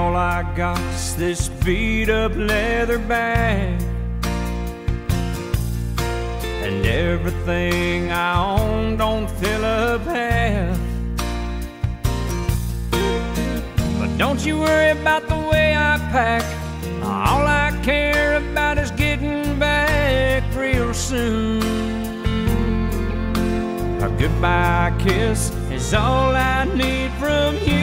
All I got's this beat up leather bag. And everything I own don't fill up half. But don't you worry about the way I pack. All I care about is getting back real soon. A goodbye kiss is all I need from you.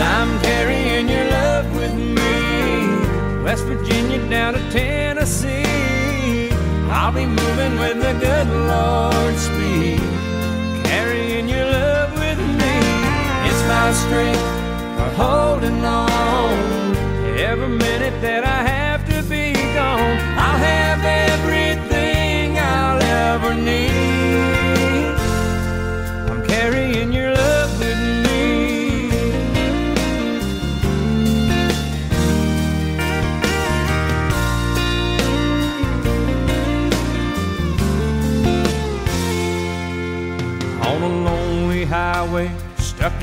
I'm carrying your love with me. West Virginia down to Tennessee. I'll be moving with the good Lord's speed. Carrying your love with me. It's my strength for holding on. Every minute that I have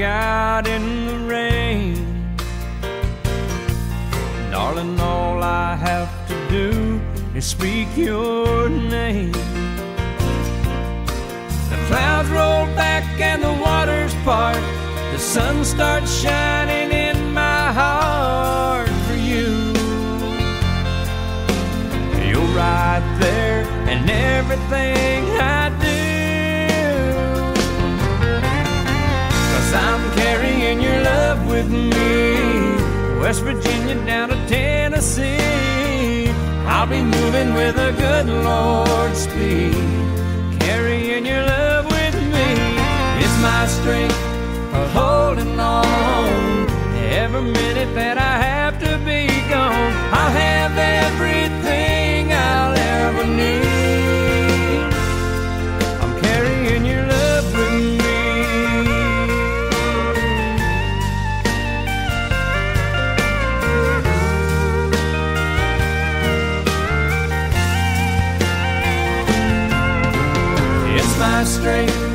out in the rain. Darling, all I have to do is speak your name. The clouds roll back and the waters part. The sun starts shining in my heart for you. You're right there in everything I with me. West Virginia down to Tennessee. I'll be moving with a good Lord speed. Carrying your love with me. It's my strength for holding on. Every minute that I have to be gone, I'll have everything It's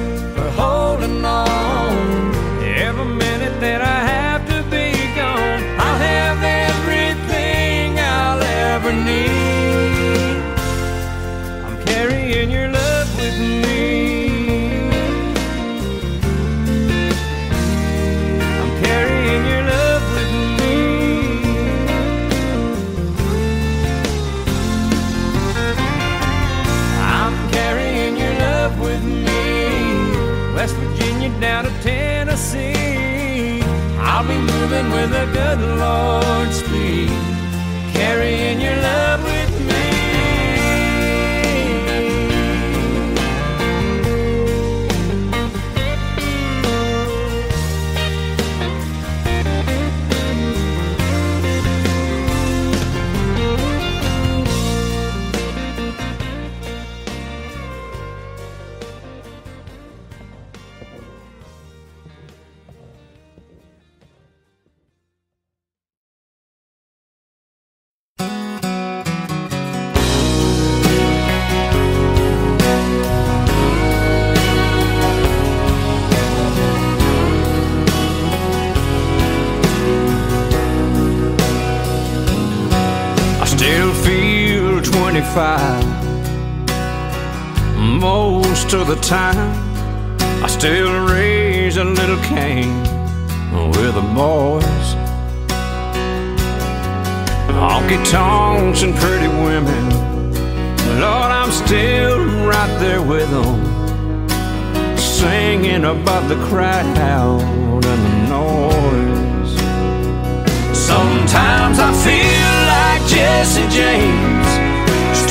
25 most of the time. I still raise a little Cain with the boys. Honky tonks and pretty women. Lord, I'm still right there with them, singing above the crowd and the noise. Sometimes I feel like Jesse James,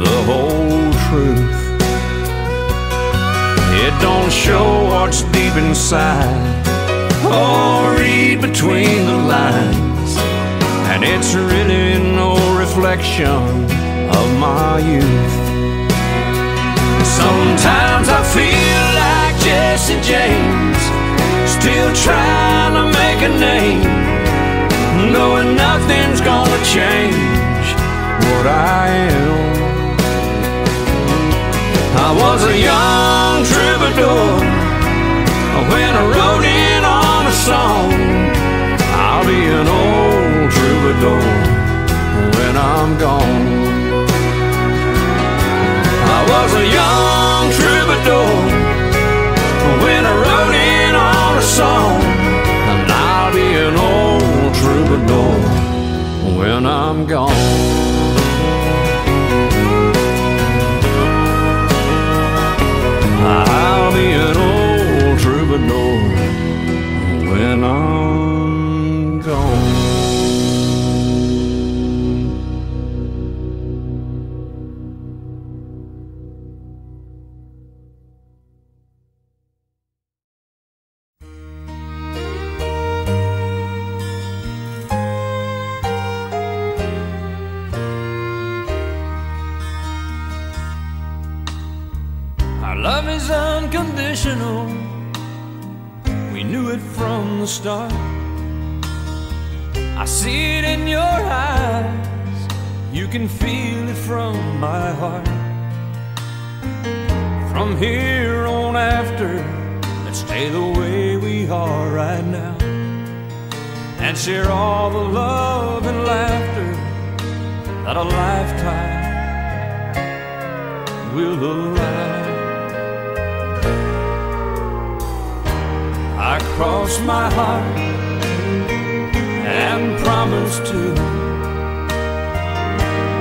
The whole truth. It don't show what's deep inside or read between the lines, and it's really no reflection of my youth. Sometimes I feel like Jesse James, still trying to make a name, knowing nothing's gonna change what I am. I was a young troubadour when I wrote in on a song. I'll be an old troubadour when I'm gone. I was a young troubadour when I wrote in on a song, and I'll be an old troubadour when I'm gone. And share all the love and laughter that a lifetime will allow. I cross my heart and promise to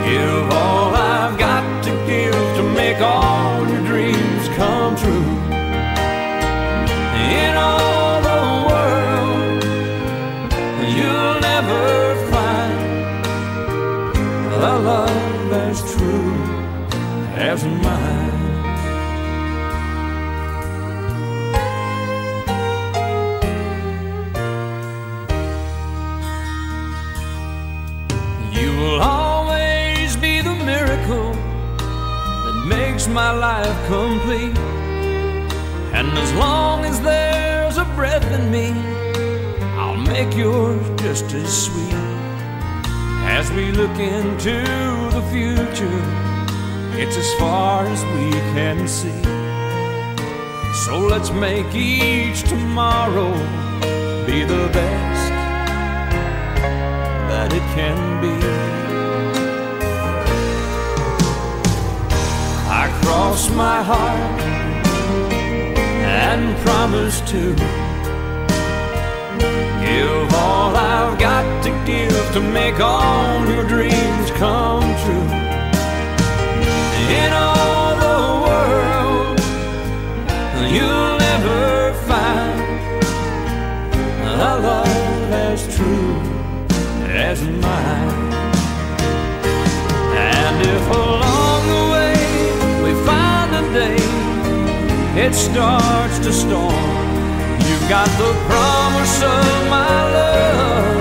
give all I've got to give to make all your dreams come true. In all love as true as mine. You will always be the miracle that makes my life complete. And as long as there's a breath in me, I'll make yours just as sweet. As we look into the future, it's as far as we can see. So let's make each tomorrow be the best that it can be. I cross my heart and promise to give all I've got to give to make all your dreams come true. In all the world, you'll never find a love as true as mine. And if along the way we find a day it starts to storm, got the promise of my love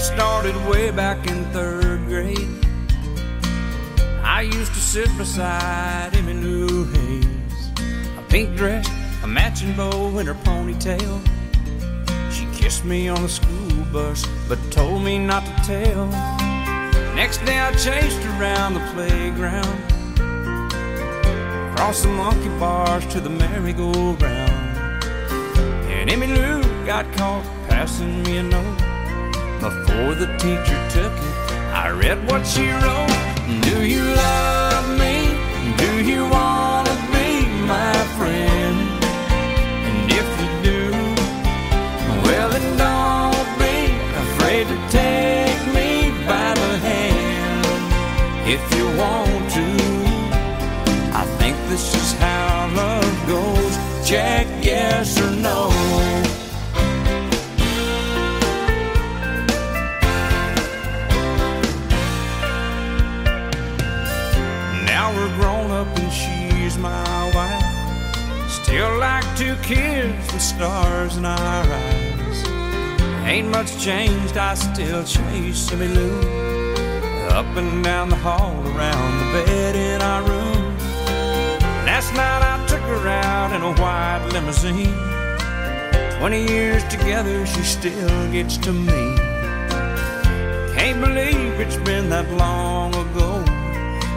started way back in third grade. I used to sit beside Emmylou Hayes, a pink dress, a matching bow in her ponytail. She kissed me on the school bus, but told me not to tell. Next day I chased around the playground, across the monkey bars to the merry-go-round. And Emmy Lou got caught passing me a note. Before the teacher took it, I read what she wrote. Do you love me? Do you want kids with stars in our eyes. Ain't much changed, I still chase Emmylou. Up and down the hall, around the bed in our room. Last night I took her out in a white limousine. Twenty years together, she still gets to me. Can't believe it's been that long ago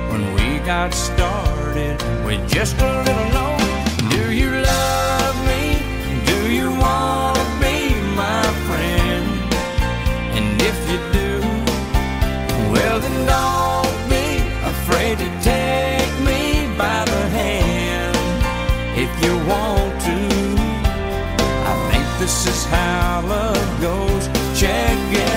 when we got started with just a little note. This is how love goes. Check yes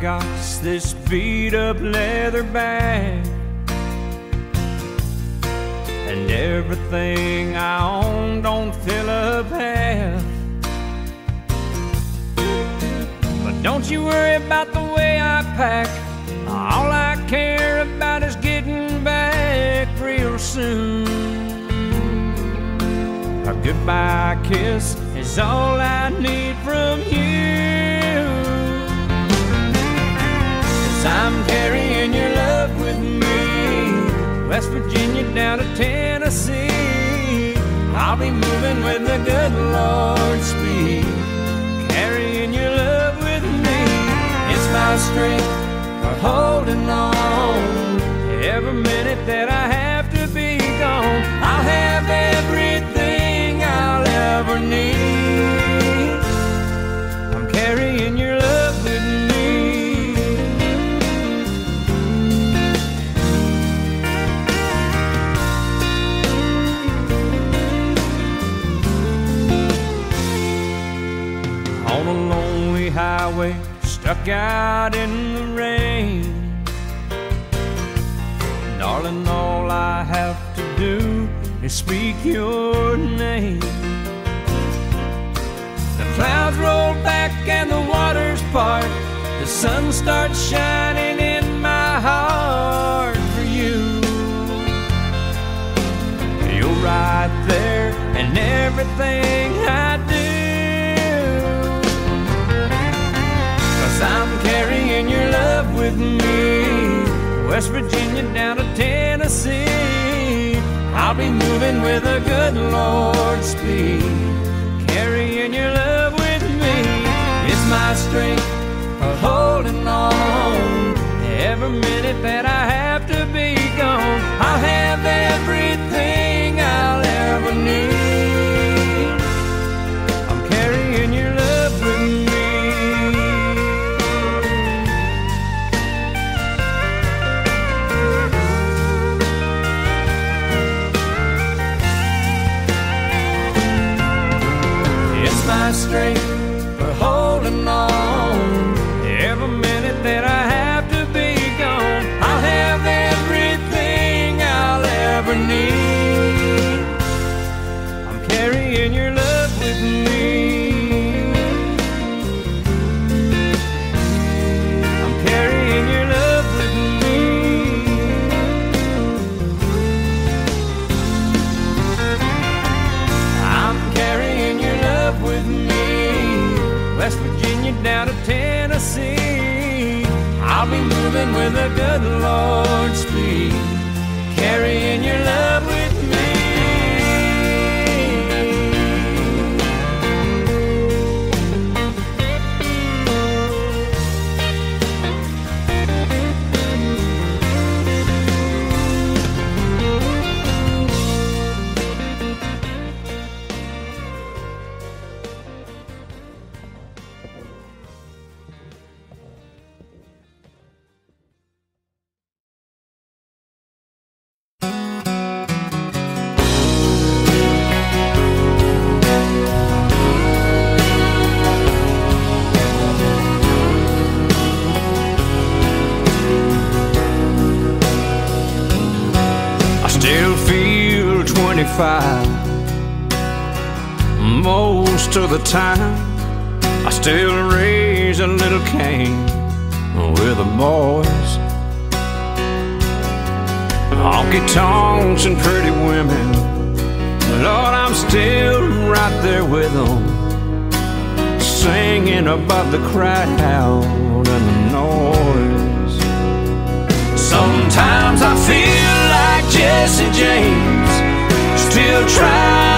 got's this beat up leather bag. And everything I own don't fill up half. But don't you worry about the way I pack. All I care about is getting back real soon. A goodbye kiss is all I need from you. I'm carrying your love with me. West Virginia down to Tennessee. I'll be moving with the good Lord's speed. Carrying your love with me. It's my strength for holding on. Every minute that I have out in the rain. Darling, all I have to do is speak your name. The clouds roll back and the waters part. The sun starts shining in my heart for you. You're right there, and everything I with me. West Virginia down to Tennessee. I'll be moving with a good Lord speed. Carrying your love with me. It's my strength for holding on. Every minute that I have to be gone, I'll have everything most of the time. I still raise a little Cain with the boys. Honky tonks and pretty women. Lord, I'm still right there with them, singing above the crowd and the noise. Sometimes I feel like Jesse James, still trying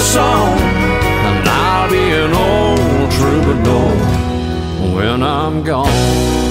song, and I'll be an old troubadour when I'm gone.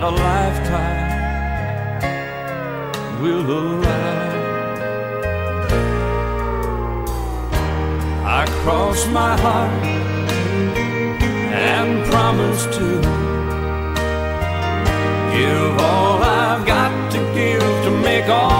That a lifetime will allow. I cross my heart and promise to give all I've got to give to make all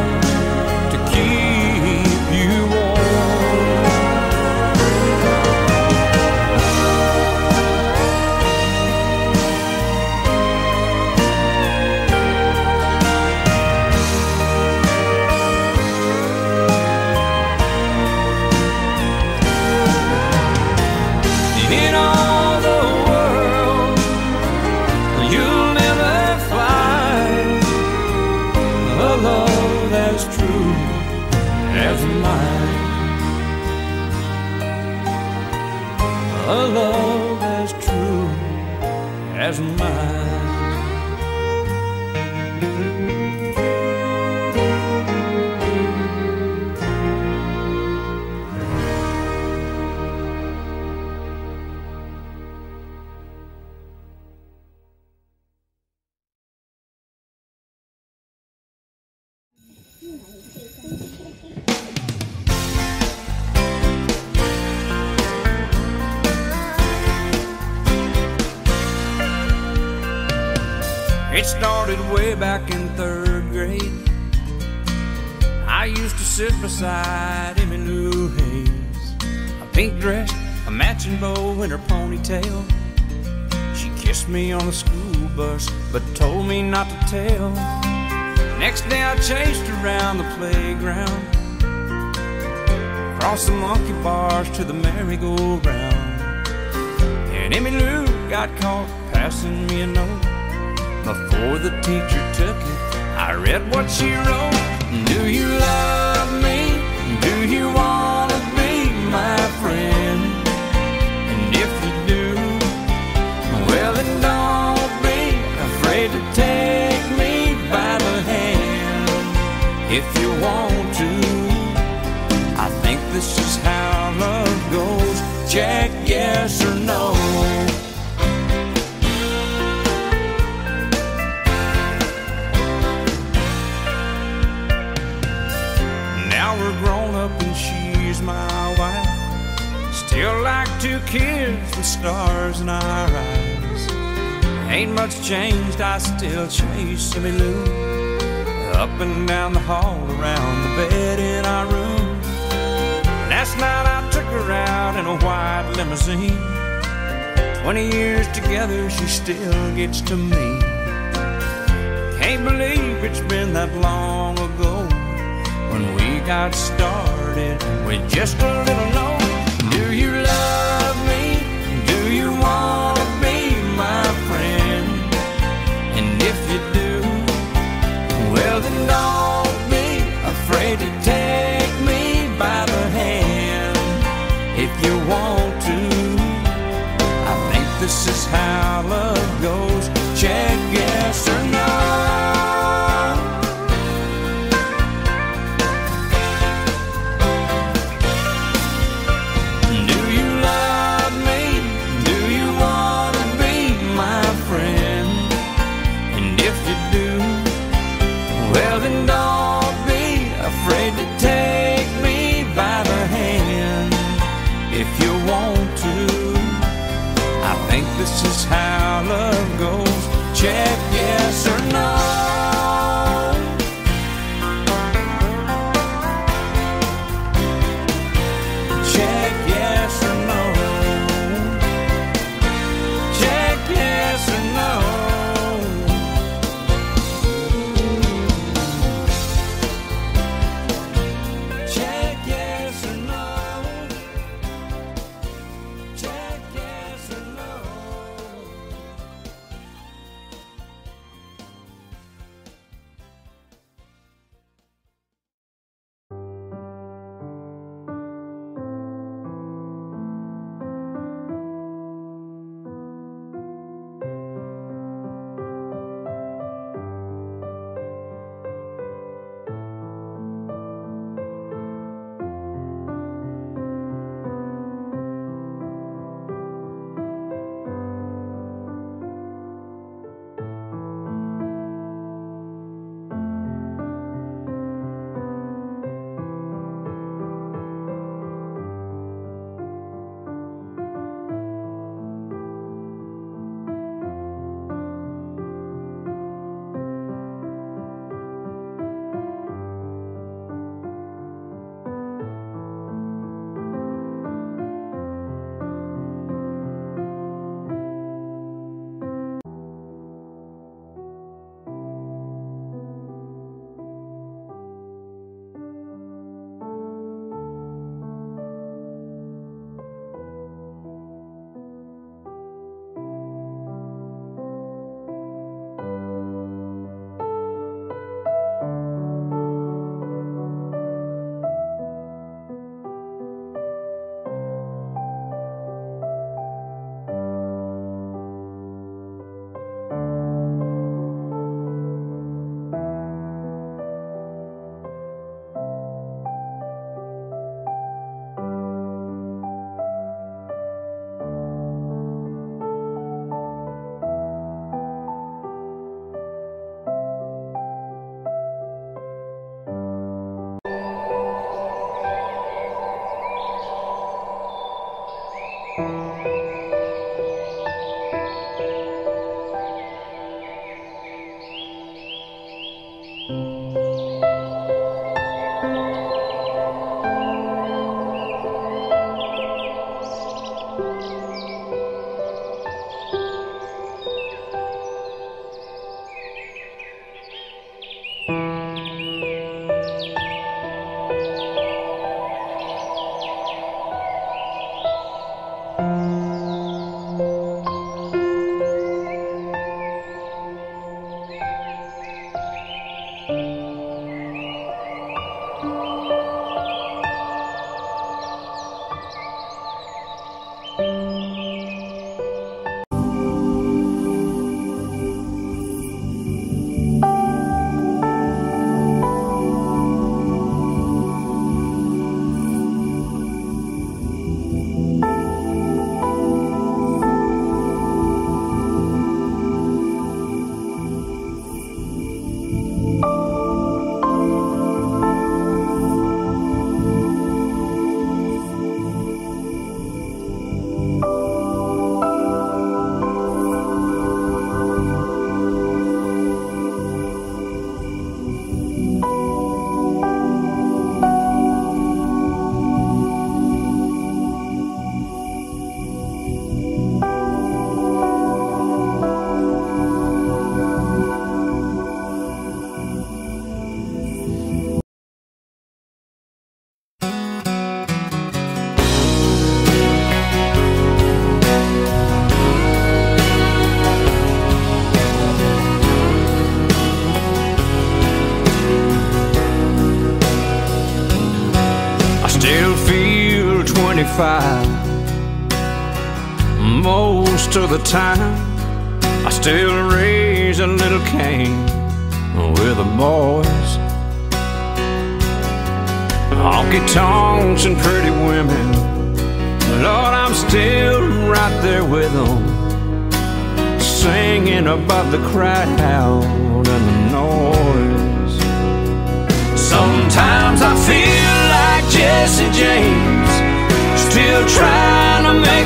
It started way back in third grade. I used to sit beside Emmy Lou Hayes, a pink dress, a matching bow in her ponytail. She kissed me on the school bus, but told me not to tell. Next day I chased around the playground, across the monkey bars to the merry-go-round. And Emmy Lou got caught passing me a note. Before the teacher took it, I read what she wrote. Do you love me? Do you wanna be my friend? And if you do, well then don't be afraid to take me by the hand. If you want to, I think this is how love goes. Check yes or no. My wife. Still like two kids with stars in our eyes. Ain't much changed, I still chase Emmy Lou. Up and down the hall, around the bed in our room. Last night I took her out in a white limousine. 20 years together, she still gets to me. Can't believe it's been that long ago when we got started with just a little note. Do you love me? Do you want to be my friend? And if you do, well then don't be afraid to take me by the hand if you want to. I think this is how love goes. Check yes or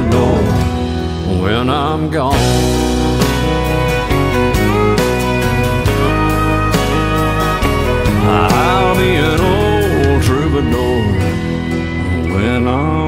old troubadour when I'm gone. I'll be an old troubadour when I'm